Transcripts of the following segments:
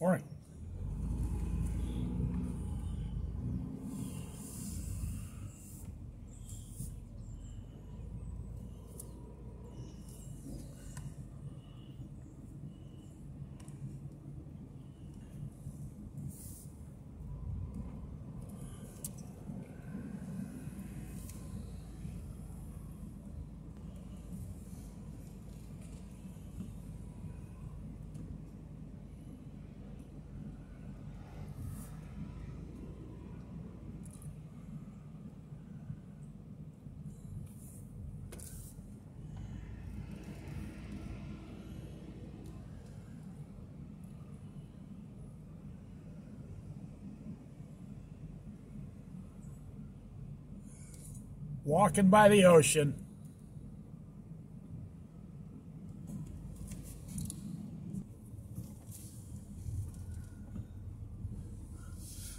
All right. Walking by the ocean.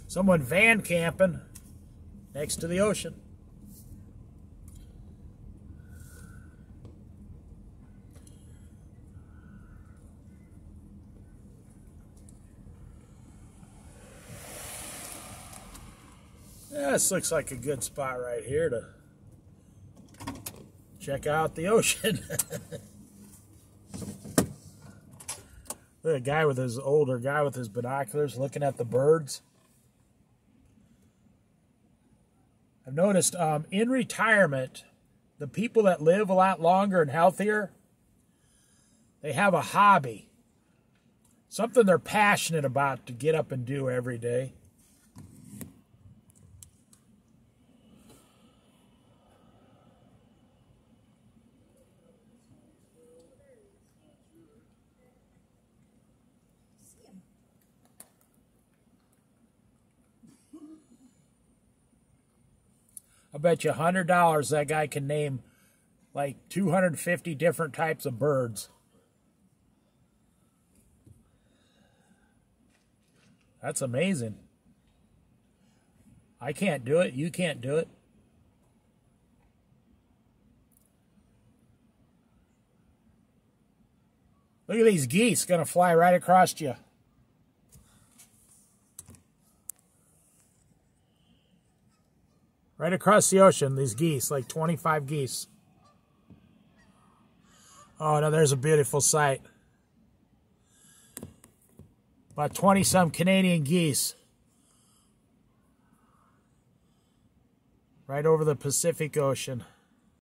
Someone van camping next to the ocean. Yeah, this looks like a good spot right here to check out the ocean. the guy with his older guy with his binoculars looking at the birds. I've noticed um, in retirement, the people that live a lot longer and healthier, they have a hobby, something they're passionate about to get up and do every day. I bet you hundred dollars that guy can name like 250 different types of birds. That's amazing. I can't do it. You can't do it. Look at these geese going to fly right across you. Right across the ocean, these geese, like 25 geese. Oh, now there's a beautiful sight. About 20 some Canadian geese. Right over the Pacific Ocean.